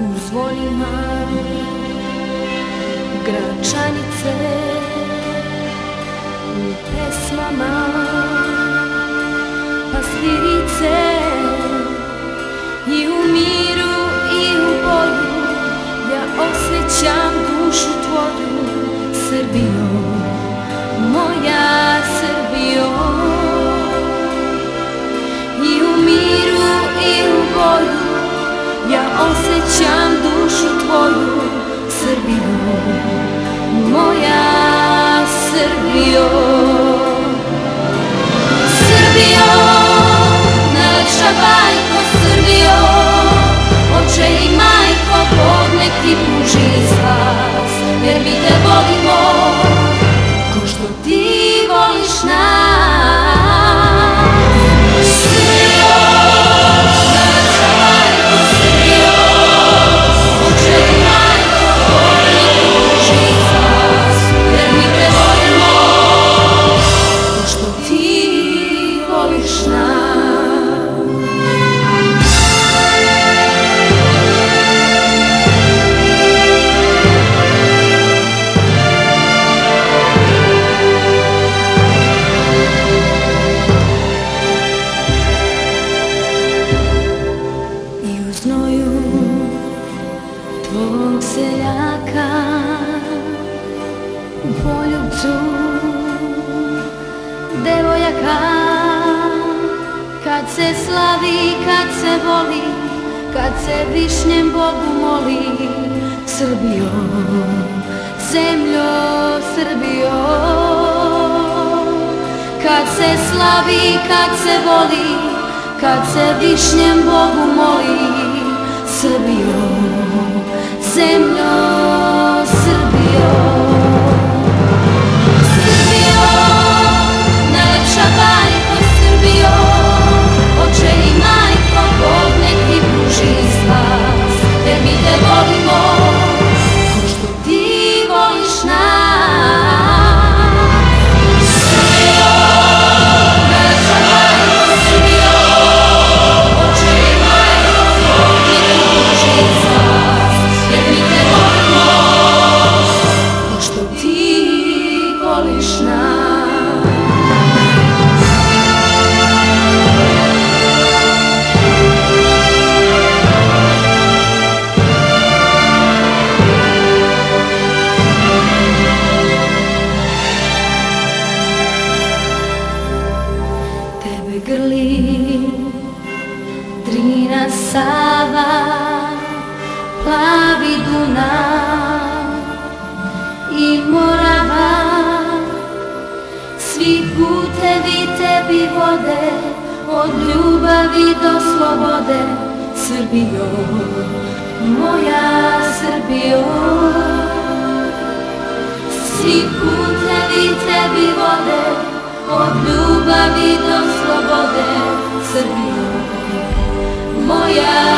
u zvojima Gračanice u pesmama Pastirice Dios. Бог селяка Полюб цю девояка Kad se slavi, kad se voli Kad se višnjem Bogu moli Srbijo, zemljo Srbijo Kad se slavi, kad se voli Kad se višnjem Bogu moli Berlin Drina Sava Plaviduna Imortal tebi vode Od ljubavi do slobode Srbijo, moja Srbijo. Svi putevi tebi vode Od ljubavi do slobode Srbijo, moja